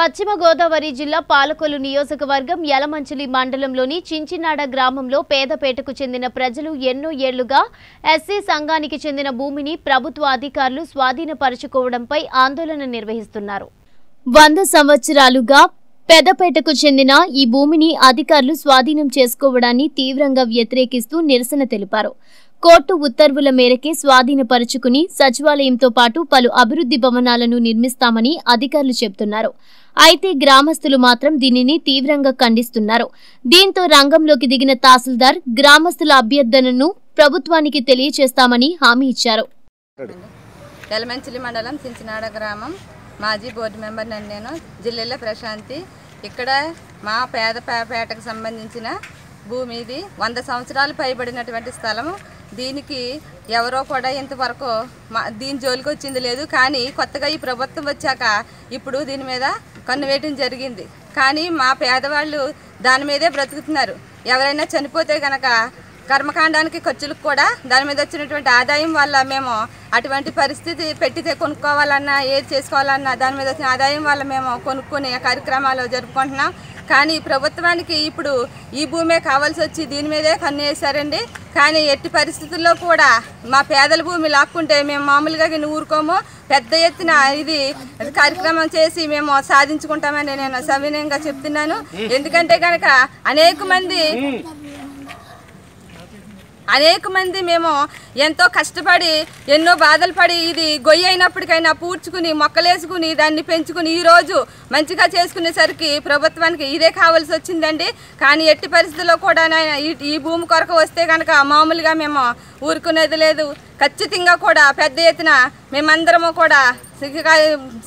పశ్చిమ గోదావరి జిల్లా పాలకొల్లు నియోజకవర్గం యలమంచిలి మండలంలోని చించినాడ గ్రామంలో పేదపేటకు చెందిన ప్రజలు ఎన్నో ఏళ్ళుగా ఎస్సీ సంఘానికి చెందిన భూమిని ప్రభుత్వ అధికారులు స్వాధీనపరచుకోవడంపై ఆందోళన నిర్వహిస్తున్నారు. వంద సంవత్సరాలుగా పెదపేటకు చెందిన ఈ భూమిని అధికారులు స్వాధీనం చేసుకోవడాన్ని తీవ్రంగా వ్యతిరేకిస్తూ నిరసన తెలిపారు. కోర్టు ఉత్తర్వుల మేరకే స్వాధీనపరుచుకుని సచివాలయంతో పాటు పలు అభివృద్ధి భవనాలను నిర్మిస్తామని అధికారులు చెబుతున్నారు. అయితే గ్రామస్తులు మాత్రం దీనిని తీవ్రంగా ఖండిస్తున్నారు. దీంతో రంగంలోకి దిగిన తహసీల్దార్ గ్రామస్తుల అభ్యర్థనను ప్రభుత్వానికి తెలియచేస్తామని హామీ ఇచ్చారు. ఎలమంచిలి మండలం చించినాడ గ్రామం. మాజీ బోర్డు మెంబర్ నన్ను నేను. జిల్లాలో ప్రశాంతి. ఇక్కడ మా పేద పేటకు సంబంధించిన భూమి ఇది వంద సంవత్సరాలు పైబడినటువంటి స్థలము దీనికి ఎవరో కూడా ఇంతవరకు మా దీని జోలికి వచ్చింది లేదు. కానీ కొత్తగా ఈ ప్రభుత్వం వచ్చాక ఇప్పుడు దీని మీద కన్ను వేయటం జరిగింది. కానీ మా పేదవాళ్ళు దాని మీదే బ్రతుకుతున్నారు. ఎవరైనా చనిపోతే గనక కర్మకాండానికి ఖర్చులకు కూడా దాని మీద వచ్చినటువంటి ఆదాయం వల్ల మేము అటువంటి పరిస్థితి పెట్టితే కొనుక్కోవాలన్నా ఏది చేసుకోవాలన్నా దాని మీద వచ్చిన ఆదాయం వల్ల మేము కొనుక్కునే కార్యక్రమాలు జరుపుకుంటున్నాం. కానీ ప్రభుత్వానికి ఇప్పుడు ఈ భూమే కావాల్సి వచ్చి దీని మీదే కన్ను కానీ ఎట్టి పరిస్థితుల్లో కూడా మా పేదల భూమి లాక్కుంటే మేము మామూలుగా ఊరుకోము. పెద్ద ఎత్తున ఇది కార్యక్రమం చేసి మేము సాధించుకుంటామని నేను సవినయంగా చెప్తున్నాను. ఎందుకంటే కనుక అనేక మంది అనేక మంది మేము ఎంతో కష్టపడి ఎన్నో బాధలు పడి ఇది గొయ్యి అయినప్పటికైనా పూడ్చుకుని మొక్కలేసుకుని దాన్ని పెంచుకుని ఈరోజు మంచిగా చేసుకునేసరికి ప్రభుత్వానికి ఇదే కావాల్సి వచ్చిందండి. కానీ ఎట్టి పరిస్థితుల్లో కూడా ఈ- భూమి కొరకు వస్తే కనుక మామూలుగా మేము ఊరుకునేది లేదు. ఖచ్చితంగా కూడా పెద్ద ఎత్తున మేమందరము కూడా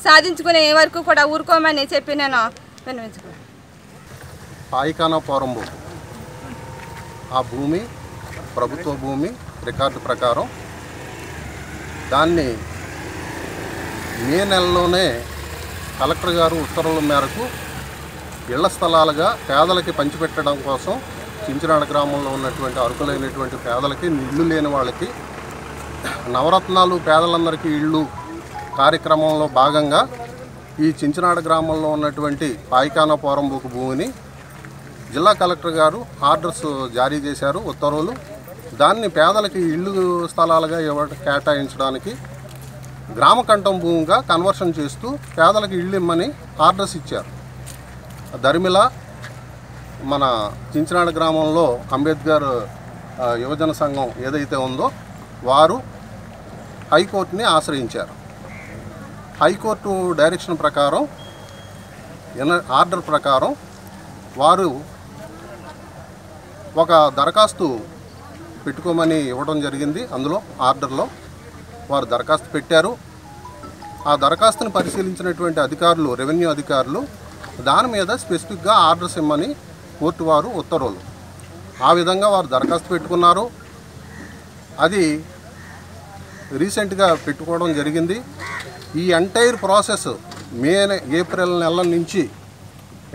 సాధించుకునే వరకు కూడా ఊరుకోమని చెప్పి నేను విన్నవించుకున్నాను. పాయికానా పోరంబు ఆ భూమి ప్రభుత్వ భూమి రికార్డు ప్రకారం దాన్ని మే నెలలోనే కలెక్టర్ గారు ఉత్తర్వుల మేరకు ఇళ్ళ స్థలాలుగా పేదలకి పంచిపెట్టడం కోసం చించినాడ గ్రామంలో ఉన్నటువంటి అరుకులైనటువంటి పేదలకి ఇళ్ళు లేని వాళ్ళకి నవరత్నాలు పేదలందరికీ ఇళ్ళు కార్యక్రమంలో భాగంగా ఈ చించినాడ గ్రామంలో ఉన్నటువంటి పాయికానా పోరంబుకు భూమిని జిల్లా కలెక్టర్ గారు ఆర్డర్స్ జారీ చేశారు ఉత్తర్వులు. దాన్ని పేదలకి ఇళ్ళు స్థలాలుగా ఇవ్వడం కేటాయించడానికి గ్రామ కంఠం భూమిగా కన్వర్షన్ చేస్తూ పేదలకు ఇళ్ళు ఇమ్మని ఆర్డర్స్ ఇచ్చారు. దరిమిల మన చించినాడ గ్రామంలో అంబేద్కర్ యువజన సంఘం ఏదైతే ఉందో వారు హైకోర్టుని ఆశ్రయించారు. హైకోర్టు డైరెక్షన్ ప్రకారం ఎన- ఆర్డర్ ప్రకారం వారు ఒక దరఖాస్తు పెట్టుకోమని ఇవ్వడం జరిగింది. అందులో ఆర్డర్లో వారు దరఖాస్తు పెట్టారు. ఆ దరఖాస్తుని పరిశీలించినటువంటి అధికారులు రెవెన్యూ అధికారులు దాని మీద స్పెసిఫిక్గా ఆర్డర్స్ ఇమ్మని కోర్టు వారు ఉత్తర్వులు. ఆ విధంగా వారు దరఖాస్తు పెట్టుకున్నారు. అది రీసెంట్గా పెట్టుకోవడం జరిగింది. ఈ ఎంటైర్ ప్రాసెస్ మే ఏప్రిల్ నెల నుంచి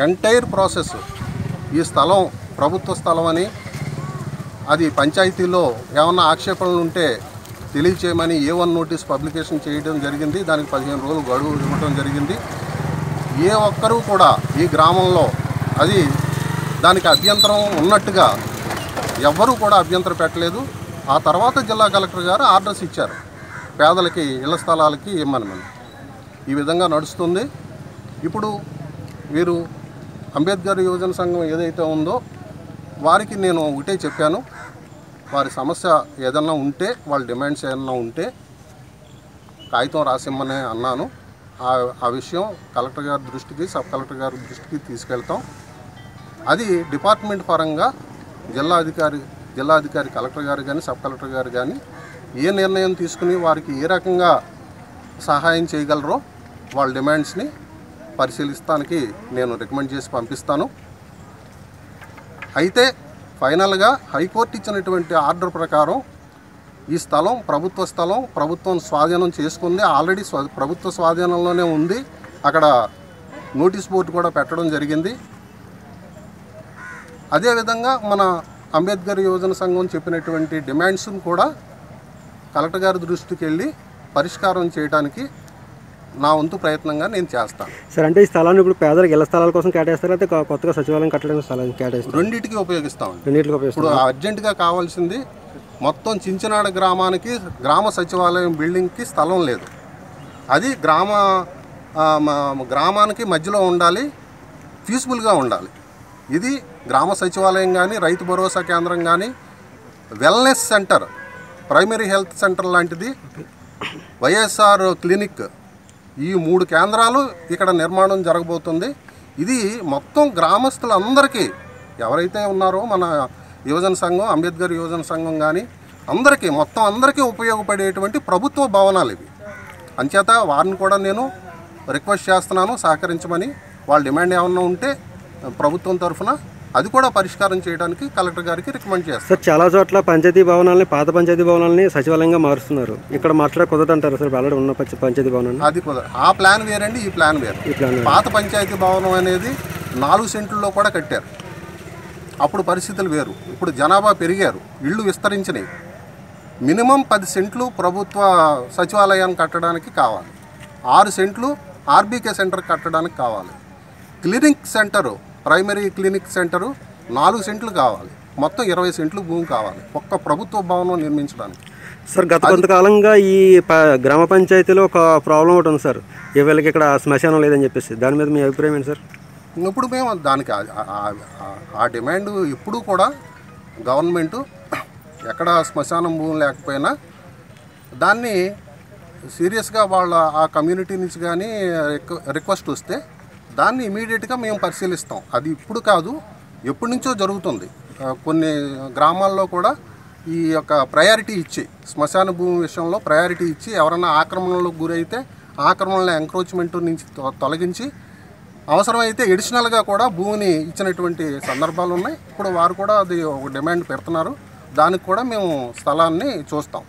ఎంటైర్ ప్రాసెస్ ఈ స్థలం ప్రభుత్వ స్థలం అని అది పంచాయతీలో ఏమన్నా ఆక్షేపణలు ఉంటే తెలియచేయమని ఏ వన్ నోటీస్ పబ్లికేషన్ చేయడం జరిగింది. దానికి పదిహేను రోజులు గడువు ఇవ్వడం జరిగింది. ఏ ఒక్కరూ కూడా ఈ గ్రామంలో అది దానికి అభ్యంతరం ఉన్నట్టుగా ఎవ్వరూ కూడా అభ్యంతరం పెట్టలేదు. ఆ తర్వాత జిల్లా కలెక్టర్ గారు ఆర్డర్స్ ఇచ్చారు. పేదలకి ఇళ్ళ స్థలాలకి ఇమ్మనమని ఈ విధంగా నడుస్తుంది. ఇప్పుడు వీరు అంబేద్కర్ యువజన సంఘం ఏదైతే ఉందో వారికి నేను ఒకటే చెప్పాను. వారి సమస్య ఏదన్నా ఉంటే వాళ్ళ డిమాండ్స్ ఏదన్నా ఉంటే కాగితం రాసిమ్మని అన్నాను. ఆ ఆ విషయం కలెక్టర్ గారి దృష్టికి సబ్ కలెక్టర్ గారి దృష్టికి తీసుకెళ్తాం. అది డిపార్ట్మెంట్ పరంగా జిల్లా అధికారి జిల్లా అధికారి కలెక్టర్ గారు కానీ సబ్ కలెక్టర్ గారు కానీ ఏ నిర్ణయం తీసుకుని వారికి ఏ రకంగా సహాయం చేయగలరో వాళ్ళ డిమాండ్స్ని పరిశీలిస్తానికి నేను రికమెండ్ చేసి పంపిస్తాను. అయితే ఫైనల్గా హైకోర్టు ఇచ్చినటువంటి ఆర్డర్ ప్రకారం ఈ స్థలం ప్రభుత్వ స్థలం ప్రభుత్వం స్వాధీనం చేసుకుంది. ఆల్రెడీ ప్రభుత్వ స్వాధీనంలోనే ఉంది. అక్కడ నోటీస్ బోర్డు కూడా పెట్టడం జరిగింది. అదేవిధంగా మన అంబేద్కర్ యువజన సంఘం చెప్పినటువంటి డిమాండ్స్ను కూడా కలెక్టర్ గారి దృష్టికి వెళ్ళి పరిష్కారం చేయడానికి నా వంతు ప్రయత్నంగా నేను చేస్తాను. సార్ అంటే ఈ స్థలాన్ని ఇప్పుడు పేదలకు ఇళ్ళ స్థలాల కోసం కేటాయిస్తారా? అయితే కొత్తగా సచివాలయం కట్టడానికి స్థలాన్ని కేటాయిస్తారు? రెండింటికి ఉపయోగిస్తామండి. రెండింటికి ఉపయోగిస్తారు? ఇప్పుడు అర్జెంటుగా కావాల్సింది మొత్తం చించినాడ గ్రామానికి గ్రామ సచివాలయం బిల్డింగ్కి స్థలం లేదు. అది గ్రామ గ్రామానికి మధ్యలో ఉండాలి ఫీజిబుల్గా ఉండాలి. ఇది గ్రామ సచివాలయం కానీ రైతు భరోసా కేంద్రం కానీ wellness centre primary health centre లాంటిది వైఎస్ఆర్ క్లినిక్ ఈ మూడు కేంద్రాలు ఇక్కడ నిర్మాణం జరగబోతుంది. ఇది మొత్తం గ్రామస్తులందరికీ ఎవరైతే ఉన్నారో మన యువజన సంఘం అంబేద్కర్ యువజన సంఘం కానీ అందరికీ మొత్తం అందరికీ ఉపయోగపడేటువంటి ప్రభుత్వ భవనాలు ఇవి. అంచేత వారిని కూడా నేను రిక్వెస్ట్ చేస్తున్నాను సహకరించమని. వాళ్ళ డిమాండ్ ఏమన్నా ఉంటే ప్రభుత్వం తరఫున అది కూడా పరిష్కారం చేయడానికి కలెక్టర్ గారికి రికమెండ్ చేస్తాను సార్ చాలా చోట్ల పంచాయతీ భవనాలని పాత పంచాయతీ భవనాలని సచివాలయంగా మారుస్తున్నారు. ఇక్కడ మాట్లాడ కుదరదంటారు సార్? ఆల్రెడీ ఉన్న పంచ- పంచాయతీ భవనాన్ని. అది కుదర ఆ ప్లాన్ వేరండి ఈ ప్లాన్ వేరు. ఈ ప్లాన్ పాత పంచాయతీ భవనం అనేది నాలుగు సెంట్లలో కూడా కట్టారు. అప్పుడు పరిస్థితులు వేరు. ఇప్పుడు జనాభా పెరిగారు. ఇళ్ళు విస్తరించినాయి. మినిమం పది సెంట్లు ప్రభుత్వ సచివాలయాన్ని కట్టడానికి కావాలి. ఆరు సెంట్లు ఆర్బీకే సెంటర్ కట్టడానికి కావాలి. Clinic centre primary clinic centre నాలుగు సెంట్లు కావాలి. మొత్తం ఇరవై సెంట్లు భూమి కావాలి. ఒక్క ప్రభుత్వ భవనం నిర్మించడానికి. సార్ గత కొంతకాలంగా ఈ గ్రామ పంచాయతీలో ఒక ప్రాబ్లం ఒకటి ఉంది సార్. వీళ్ళకి ఇక్కడ శ్మశానం లేదని చెప్పేసి. దాని మీద మీ అభిప్రాయం ఏంటి సార్? ఇప్పుడు మేము దానికి ఆ- డిమాండ్ ఇప్పుడు కూడా గవర్నమెంట్ ఎక్కడ శ్మశానం భూమి లేకపోయినా దాన్ని సీరియస్గా వాళ్ళ ఆ కమ్యూనిటీ నుంచి కానీ రిక్వ- రిక్వెస్ట్ వస్తే దాన్ని ఇమీడియట్గా మేము పరిశీలిస్తాం. అది ఇప్పుడు కాదు ఎప్పటి నుంచో జరుగుతుంది. కొన్ని గ్రామాల్లో కూడా ఈ యొక్క ప్రయారిటీ ఇచ్చి శ్మశాన భూమి విషయంలో ప్రయారిటీ ఇచ్చి ఎవరైనా ఆక్రమణలకు గురైతే ఆక్రమణల ఎంక్రోచ్మెంట్ నుంచి తొలగించి అవసరమైతే ఎడిషనల్గా కూడా భూమిని ఇచ్చినటువంటి సందర్భాలు ఉన్నాయి ఇప్పుడు వారు కూడా అది ఒక డిమాండ్ పెడుతున్నారు. దానికి కూడా మేము స్థలాన్ని చూస్తాం.